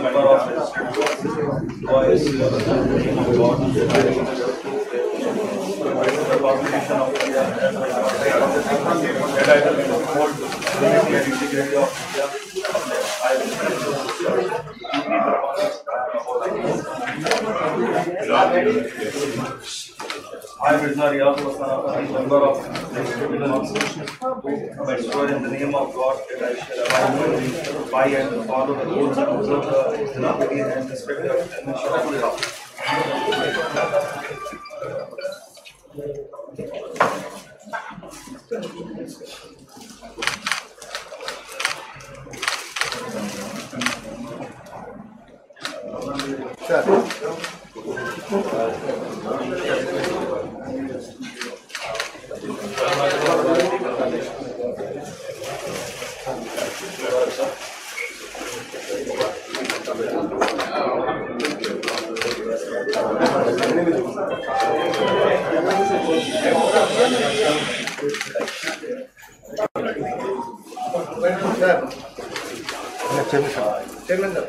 Member of I the Mirzari Abdul Salam, member of legislative council, I swear in the name of God that I shall abide by and follow the rules and observe the laws and respect the convention of the law. पूरा 嗯好的嗯好的的